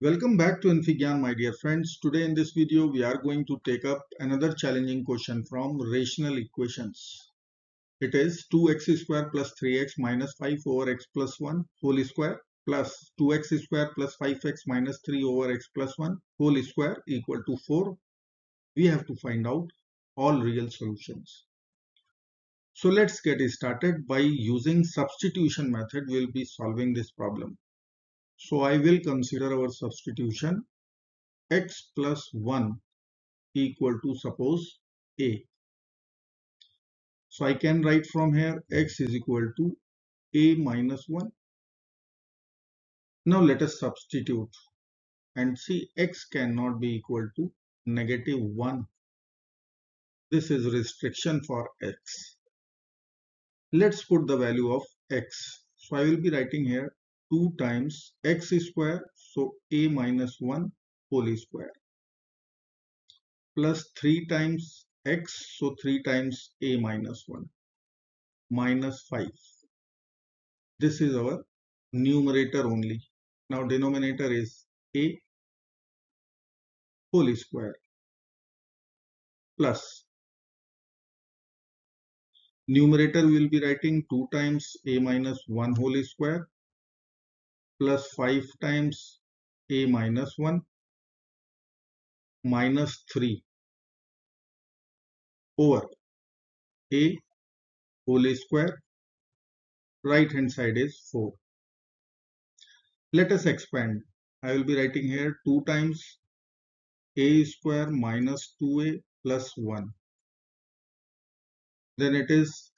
Welcome back to infyGyan my dear friends. Today in this video we are going to take up another challenging question from rational equations. It is 2x square plus 3x minus 5 over x plus 1 whole square plus 2x square plus 5x minus 3 over x plus 1 whole square equal to 4. We have to find out all real solutions. So let's get started by using substitution method we'll be solving this problem. So I will consider our substitution x plus 1 equal to suppose a. So I can write from here x is equal to a minus 1. Now let us substitute and see x cannot be equal to negative 1. This is restriction for x. Let's put the value of x. So I will be writing here 2 times x square so a minus 1 whole square. Plus 3 times x so 3 times a minus 1 minus 5 this is our numerator only. Now denominator is a whole square plus. Numerator we will be writing 2 times a minus 1 whole square plus 5 times a minus 1 minus 3 over. A whole square. Right hand side is 4 let us expand. I will be writing here 2 times a square minus 2a plus 1 then it is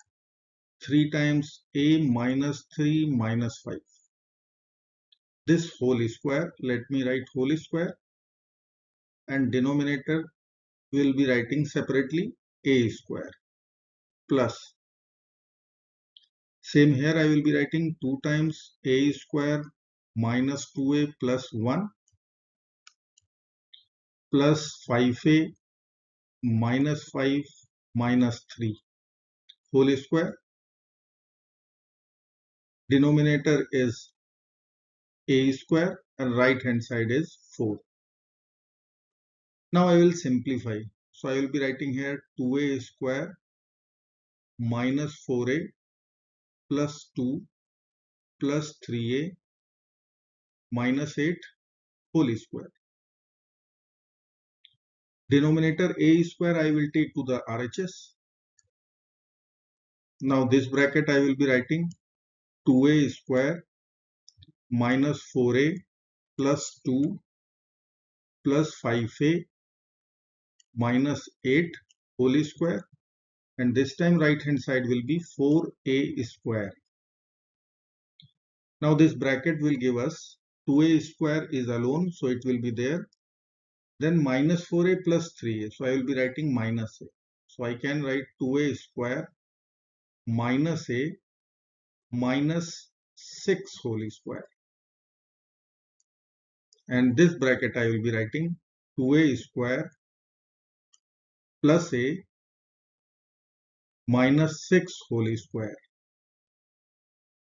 3 times a minus 3 minus 5 this whole square let me write whole square and denominator will be writing separately a square plus. Same here I will be writing 2 times a square minus 2a plus 1 plus 5a minus 5 minus 3 whole square. Denominator is a square and right hand side is 4. Now I will simplify. So I will be writing here 2a square minus 4a plus 2 plus 3a minus 8 whole square. Denominator a square I will take to the RHS. Now this bracket I will be writing 2a square minus 4a plus 2 plus 5a minus 8 whole square and this time right hand side will be 4a square. Now this bracket will give us 2a square is alone so it will be there then minus 4a plus 3a so I will be writing minus a. So I can write 2a square minus a minus 6 whole square and this bracket I will be writing 2a square plus a minus 6 whole square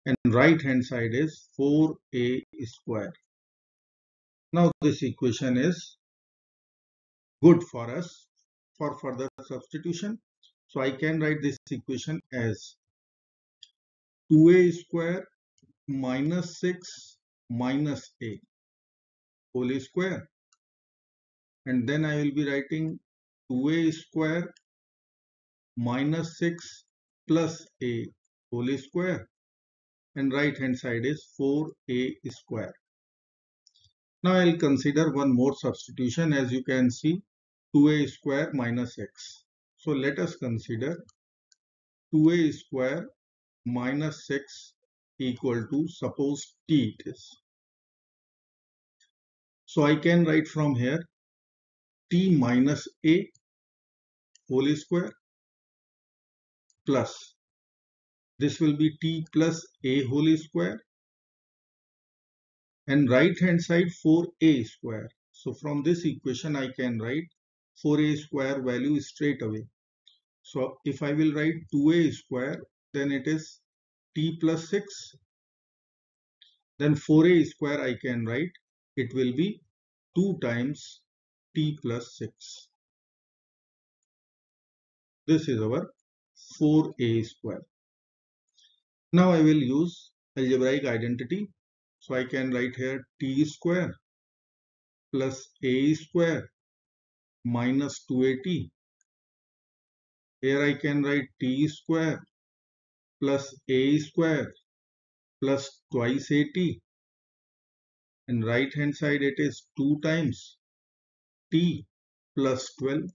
and right hand side is 4a square. Now this equation is good for us for further substitution. So I can write this equation as 2a square minus 6 minus a whole square and then I will be writing 2a square minus 6 plus a whole square and right hand side is 4a square. Now I will consider one more substitution as you can see 2a square minus x. So let us consider 2a square minus 6 equal to suppose t it is. So I can write from here t minus a whole square plus this will be t plus a whole square and right hand side 4a square. So from this equation I can write 4a square value straight away. So if I will write 2a square then it is t plus 6 then 4a square I can write it will be 2 times t plus 6. This is our 4a square. Now I will use algebraic identity. So I can write here t square plus a square minus 2at. Here I can write t square plus a square plus twice at and right hand side it is 2 times t plus 12.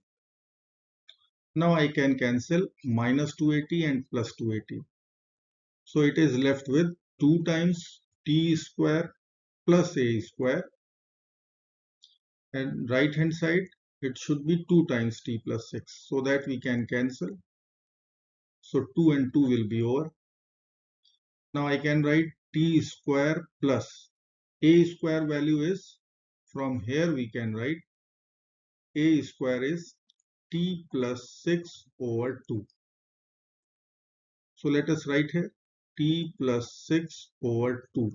Now I can cancel minus 2at and plus 2at. So it is left with 2 times t square plus a square and right hand side it should be 2 times t plus 6 so that we can cancel. So 2 and 2 will be over. Now I can write t square plus a square value is from here we can write a square is t plus 6 over 2. So let us write here t plus 6 over 2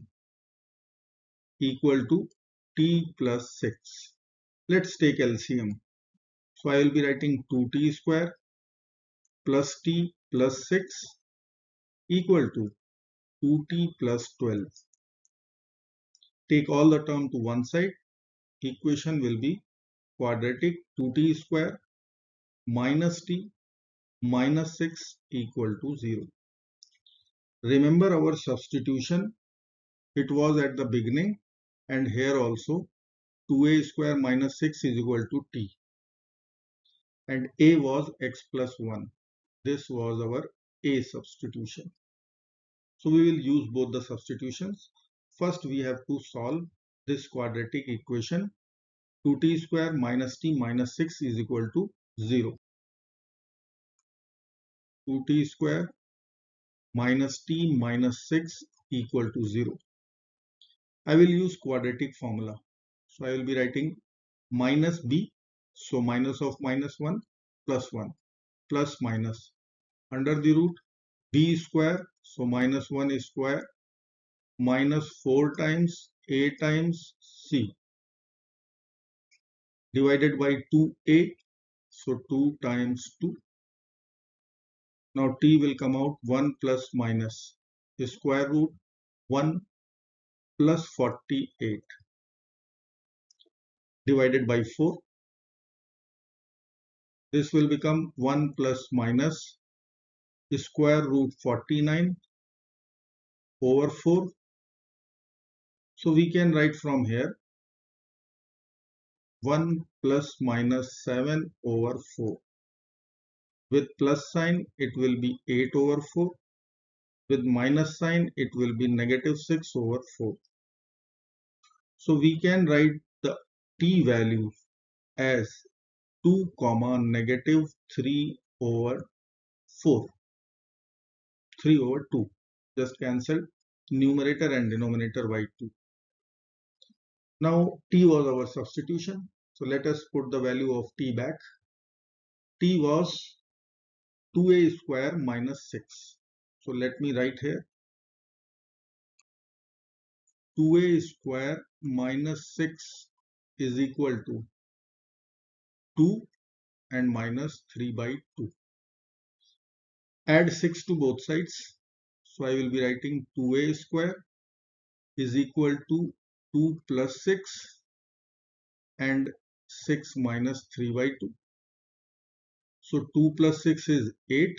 equal to t plus 6. Let's take LCM. So I will be writing 2t square plus t plus 6 equal to 2t plus 12. Take all the term to one side. Equation will be quadratic 2t square minus t minus 6 equal to 0. Remember our substitution. It was at the beginning and here also 2a square minus 6 is equal to t and a was x plus 1 this was our a substitution so we will use both the substitutions first we have to solve this quadratic equation. 2t square minus t minus 6 is equal to 0 2t square minus t minus 6 equal to 0 I will use quadratic formula. So I will be writing minus b. So minus of minus 1 plus 1 plus minus. Under the root b square. So minus 1 is square minus 4 times a times c divided by 2a. So 2 times 2. Now t will come out 1 plus minus the square root 1 plus 48 divided by 4. This will become 1 plus minus square root 49 over 4. So we can write from here 1 plus minus 7 over 4. With plus sign it will be 8 over 4. With minus sign it will be negative 6 over 4. So we can write the t value as 2 comma negative 3 over 4 3 over 2 just cancel numerator and denominator by 2 now t was our substitution so let us put the value of t back t was 2a square minus 6 so let me write here 2a square minus 6 is equal to 2 and minus 3 by 2. Add 6 to both sides. So I will be writing 2a square is equal to 2 plus 6 and 6 minus 3 by 2. So 2 plus 6 is 8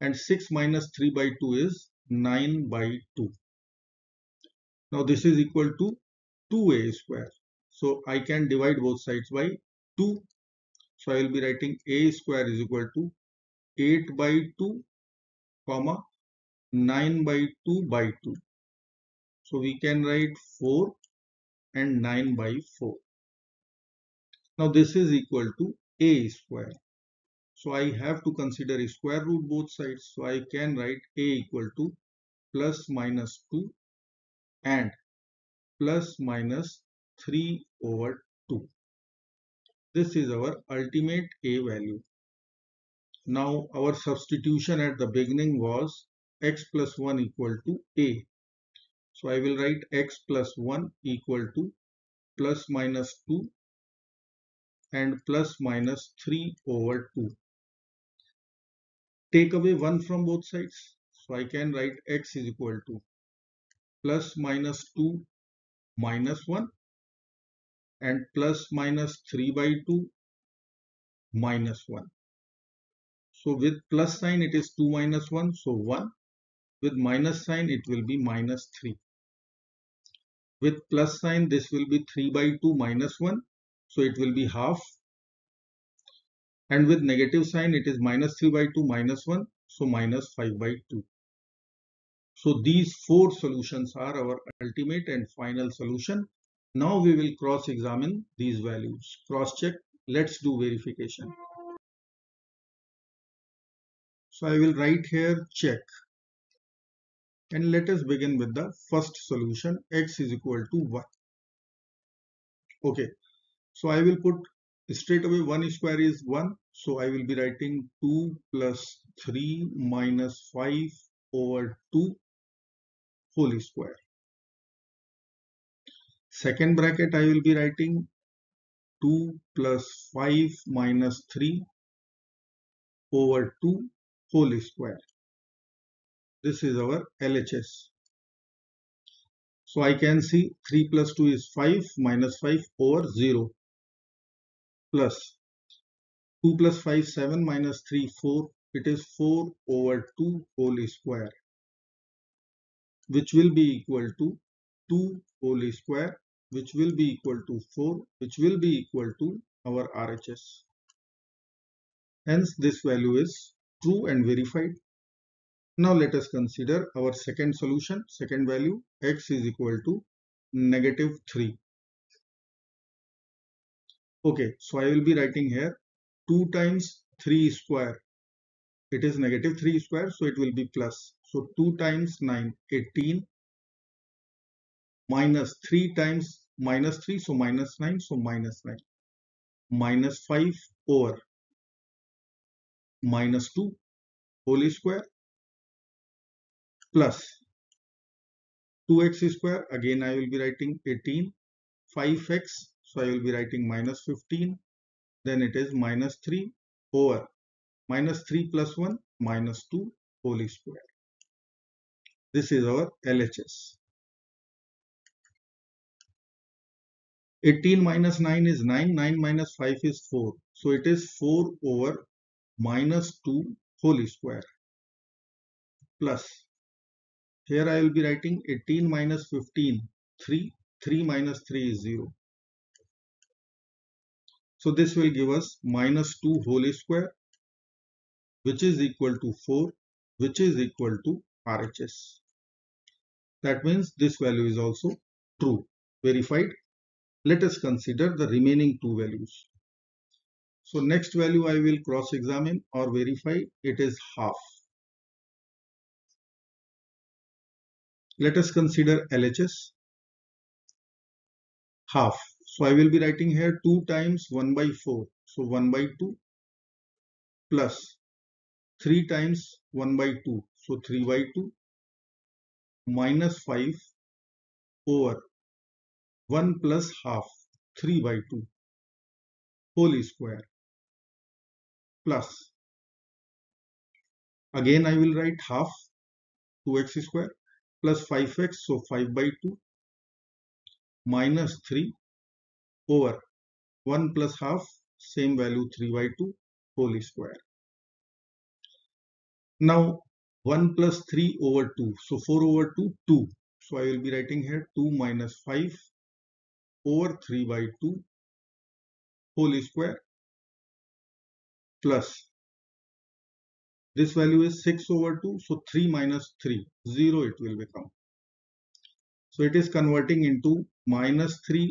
and 6 minus 3 by 2 is 9 by 2. Now this is equal to 2a square. So I can divide both sides by 2. So I will be writing a square is equal to 8 by 2 comma 9 by 2 by 2. So we can write 4 and 9 by 4. Now this is equal to a square. So I have to consider a square root both sides. So I can write a equal to plus minus 2 and plus minus 3 over 2. This is our ultimate A value. Now our substitution at the beginning was x plus 1 equal to A. So I will write x plus 1 equal to plus minus 2 and plus minus 3 over 2. Take away 1 from both sides. So I can write x is equal to plus minus 2 minus 1 and plus minus 3 by 2 minus 1. So with plus sign it is 2 minus 1 so 1 with minus sign it will be minus 3. With plus sign this will be 3 by 2 minus 1 so it will be half and with negative sign it is minus 3 by 2 minus 1 so minus 5 by 2. So these four solutions are our ultimate and final solution. Now we will cross examine these values. Cross check. Let's do verification. So I will write here check. And let us begin with the first solution x is equal to 1. Okay. So I will put straight away 1 square is 1. So I will be writing 2 plus 3 minus 5 over 2 whole square. Second bracket I will be writing 2 plus 5 minus 3 over 2 whole square. This is our LHS. So I can see 3 plus 2 is 5 minus 5 over 0 plus 2 plus 5 7 minus 3 4 it is 4 over 2 whole square which will be equal to 2 whole square which will be equal to 4 which will be equal to our RHS. Hence this value is true and verified. Now let us consider our second solution, second value x is equal to negative 3. Okay, so I will be writing here 2 times 3 square. It is negative 3 square, so it will be plus. So 2 times 9, 18 minus 3 times minus 3, so minus 9, so minus 9. Minus 5 over minus 2 whole square plus 2x square. Again I will be writing 18 5x so I will be writing minus 15 then it is minus 3 over. Minus 3 plus 1 minus 2 whole square. This is our LHS. 18 minus 9 is 9, 9 minus 5 is 4. So it is 4 over minus 2 whole square plus here I will be writing 18 minus 15 3 3 minus 3 is 0 so this will give us minus 2 whole square which is equal to 4 which is equal to RHS that means this value is also true, verified. Let us consider the remaining two values. So next value I will cross examine or verify it is half. Let us consider LHS half. So I will be writing here 2 times 1 by 4. So 1 by 2 plus 3 times 1 by 2. So 3 by 2 minus 5 over 1 plus half 3 by 2 whole square plus again I will write half 2x square plus 5x so 5 by 2 minus 3 over 1 plus half same value 3 by 2 whole square. Now 1 plus 3 over 2. So 4 over 2, 2. So I will be writing here 2 minus 5 over 3 by 2 whole square plus this value is 6 over 2 so 3 minus 3 0 it will become so it is converting into minus 3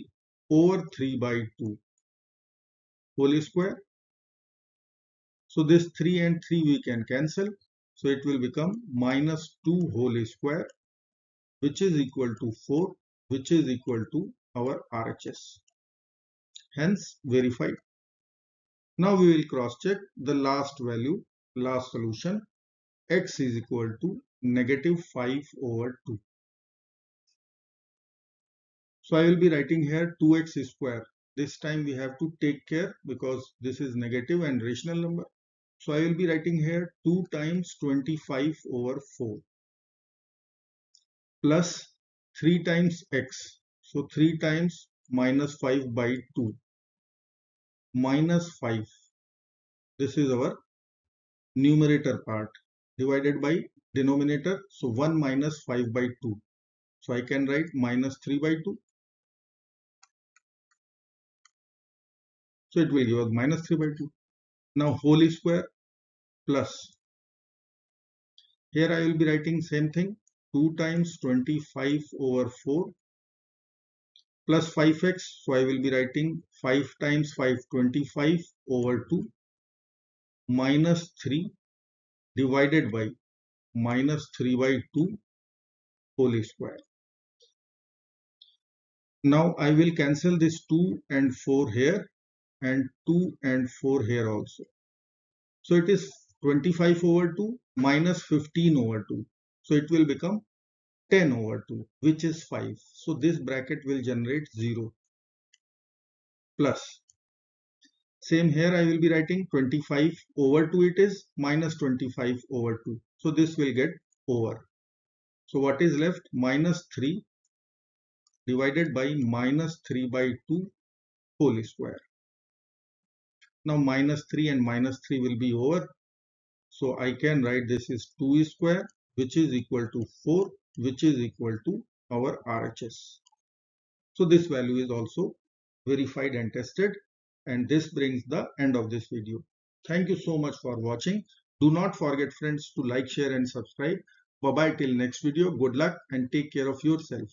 over 3 by 2 whole square so this 3 and 3 we can cancel so it will become minus 2 whole square which is equal to 4 which is equal to our RHS. Hence verified. Now we will cross check the last value, last solution x is equal to negative 5 over 2. So I will be writing here 2x square. This time we have to take care because this is negative and rational number. So I will be writing here 2 times 25 over 4 plus 3 times x. So 3 times minus 5 by 2 minus 5. This is our numerator part divided by denominator. So 1 minus 5 by 2. So I can write minus 3 by 2. So it will give us minus 3 by 2. Now whole square plus. Here I will be writing same thing 2 times 25 over 4 plus 5x. So I will be writing 5 times 5 25 over 2 minus 3 divided by minus 3 by 2 whole square. Now I will cancel this 2 and 4 here and 2 and 4 here also. So it is 25 over 2 minus 15 over 2. So it will become 10 over 2 which is 5. So this bracket will generate 0 plus. Same here I will be writing 25 over 2 it is minus 25 over 2. So this will get over. So what is left? Minus 3 divided by minus 3 by 2 whole square. Now minus 3 and minus 3 will be over. So I can write this is 2 square which is equal to 4 which is equal to our RHS. So this value is also verified and tested and this brings the end of this video. Thank you so much for watching. Do not forget friends to like, share and subscribe. Bye bye till next video. Good luck and take care of yourself.